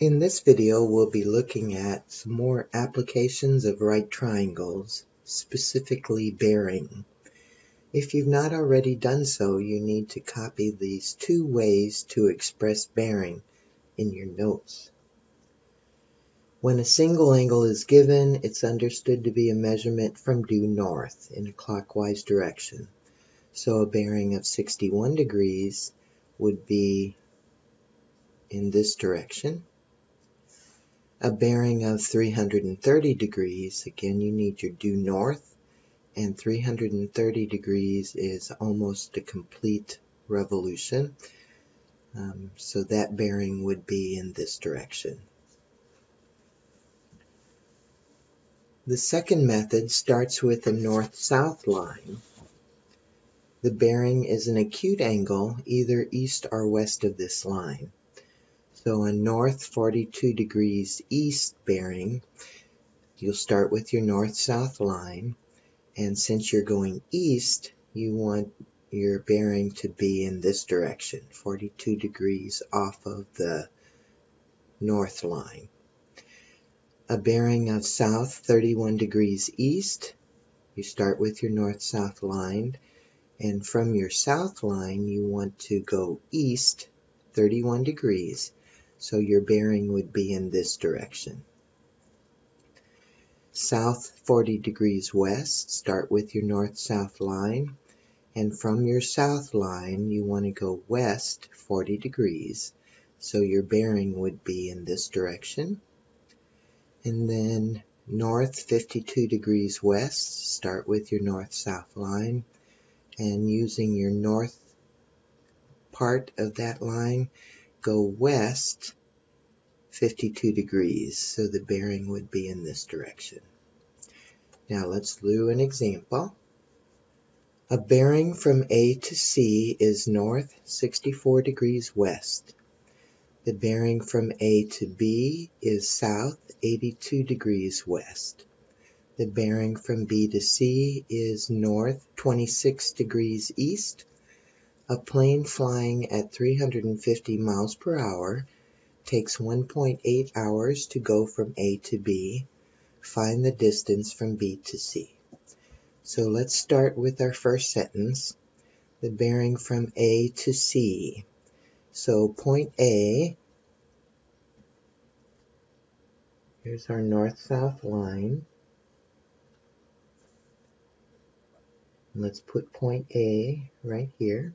In this video we'll be looking at some more applications of right triangles, specifically bearing. If you've not already done so, you need to copy these two ways to express bearing in your notes. When a single angle is given, it's understood to be a measurement from due north in a clockwise direction. So a bearing of 61 degrees would be in this direction a bearing of 330 degrees, again you need your due north, and 330 degrees is almost a complete revolution. Um, so that bearing would be in this direction. The second method starts with a north-south line. The bearing is an acute angle either east or west of this line. So on north 42 degrees east bearing, you'll start with your north-south line. And since you're going east, you want your bearing to be in this direction, 42 degrees off of the north line. A bearing of south 31 degrees east, you start with your north-south line. And from your south line, you want to go east 31 degrees so your bearing would be in this direction. South 40 degrees west, start with your north-south line. And from your south line, you want to go west 40 degrees. So your bearing would be in this direction. And then north 52 degrees west, start with your north-south line. And using your north part of that line, go west 52 degrees, so the bearing would be in this direction. Now let's do an example. A bearing from A to C is north 64 degrees west. The bearing from A to B is south 82 degrees west. The bearing from B to C is north 26 degrees east a plane flying at 350 miles per hour takes 1.8 hours to go from A to B. Find the distance from B to C. So let's start with our first sentence, the bearing from A to C. So point A, here's our north-south line. Let's put point A right here.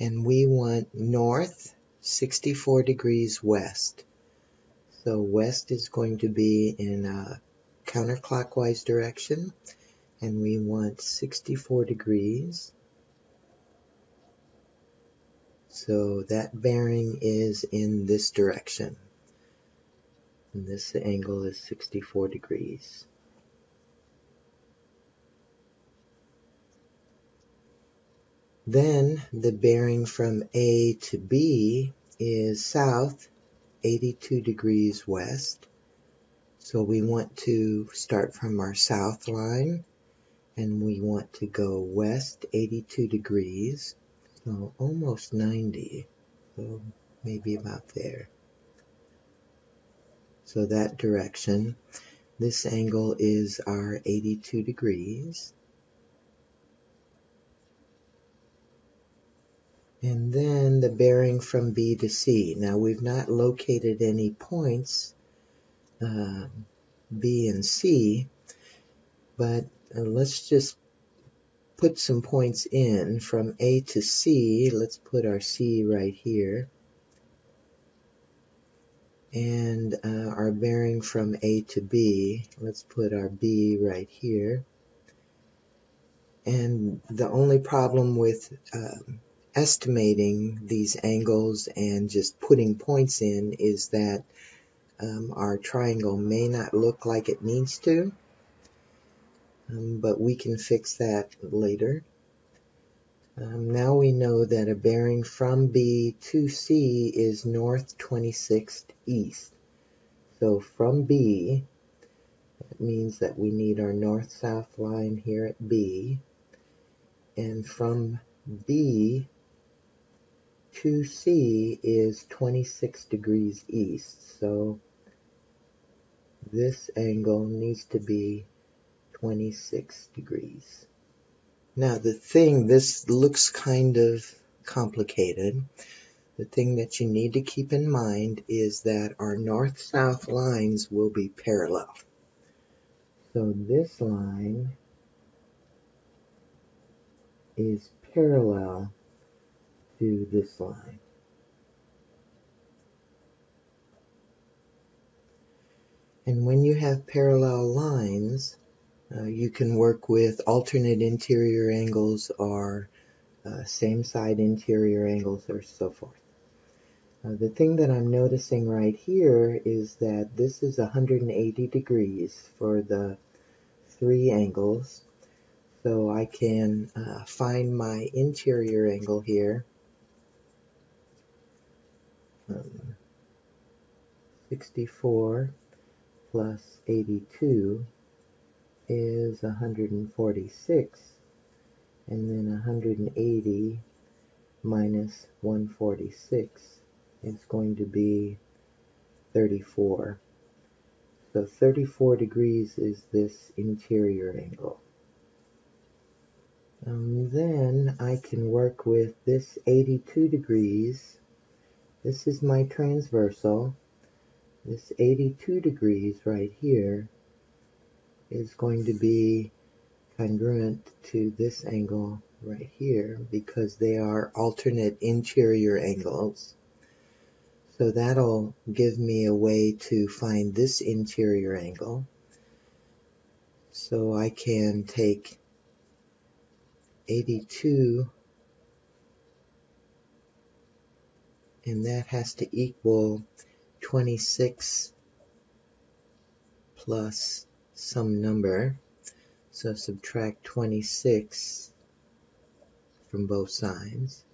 And we want north 64 degrees west. So west is going to be in a counterclockwise direction and we want 64 degrees. So that bearing is in this direction. And this angle is 64 degrees. Then the bearing from A to B is south 82 degrees west. So we want to start from our south line and we want to go west 82 degrees. So almost 90. So maybe about there. So that direction. This angle is our 82 degrees. And then the bearing from B to C. Now we've not located any points, uh, B and C, but uh, let's just put some points in from A to C. Let's put our C right here. And uh, our bearing from A to B, let's put our B right here. And the only problem with um, estimating these angles and just putting points in is that um, our triangle may not look like it needs to, um, but we can fix that later. Um, now we know that a bearing from B to C is north 26th east. So from B, that means that we need our north-south line here at B. And from B 2C is 26 degrees east, so this angle needs to be 26 degrees. Now the thing, this looks kind of complicated. The thing that you need to keep in mind is that our north-south lines will be parallel. So this line is parallel to this line. And when you have parallel lines, uh, you can work with alternate interior angles or uh, same side interior angles or so forth. Uh, the thing that I'm noticing right here is that this is 180 degrees for the three angles. So I can uh, find my interior angle here. Um, 64 plus 82 is 146 and then 180 minus 146 is going to be 34. So 34 degrees is this interior angle. Um, then I can work with this 82 degrees. This is my transversal. This 82 degrees right here is going to be congruent to this angle right here because they are alternate interior angles. So that'll give me a way to find this interior angle. So I can take 82 and that has to equal 26 plus some number. So subtract 26 from both sides.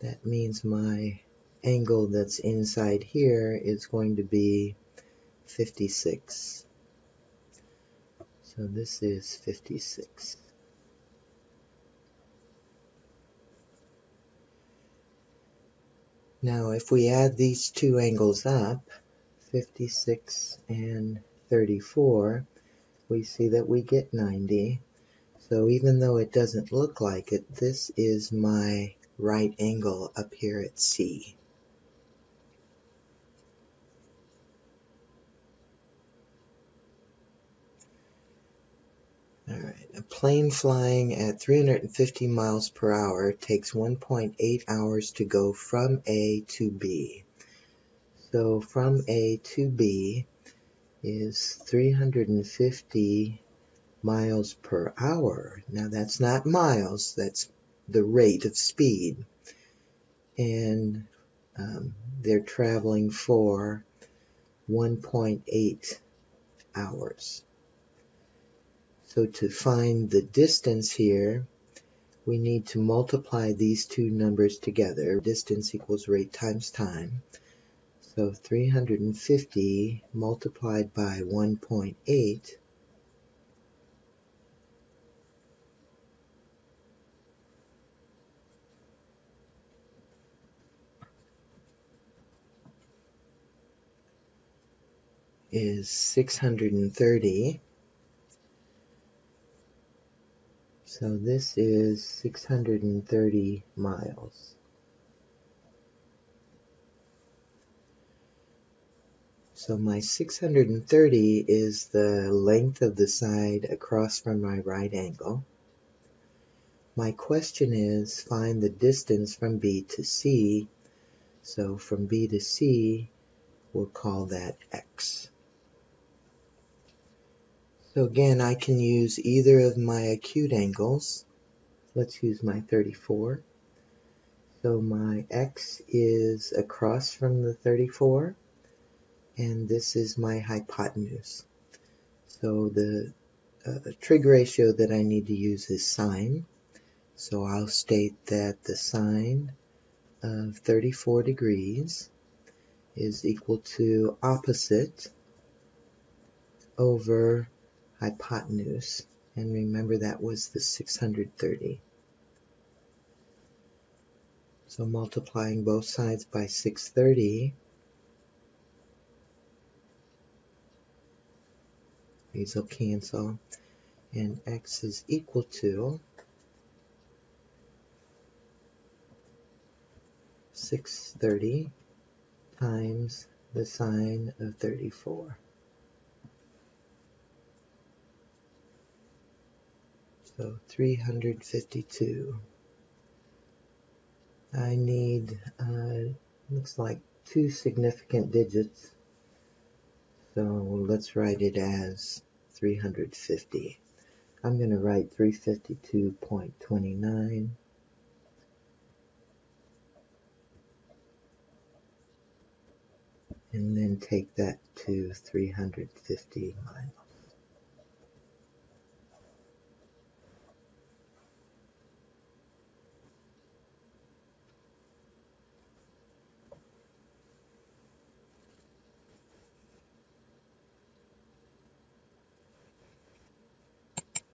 That means my angle that's inside here is going to be 56. So this is 56. Now if we add these two angles up, 56 and 34, we see that we get 90. So even though it doesn't look like it, this is my right angle up here at C. a plane flying at 350 miles per hour takes 1.8 hours to go from A to B. So from A to B is 350 miles per hour. Now that's not miles, that's the rate of speed. And um, they're traveling for 1.8 hours. So to find the distance here, we need to multiply these two numbers together. Distance equals rate times time. So 350 multiplied by 1.8 is 630 So this is 630 miles. So my 630 is the length of the side across from my right angle. My question is find the distance from B to C. So from B to C, we'll call that X. So again, I can use either of my acute angles. Let's use my 34. So my x is across from the 34, and this is my hypotenuse. So the uh, trig ratio that I need to use is sine. So I'll state that the sine of 34 degrees is equal to opposite over hypotenuse. And remember that was the 630. So multiplying both sides by 630, these will cancel, and x is equal to 630 times the sine of 34. So 352. I need, uh, looks like two significant digits. So let's write it as 350. I'm going to write 352.29. And then take that to 350 minus